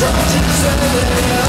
Cross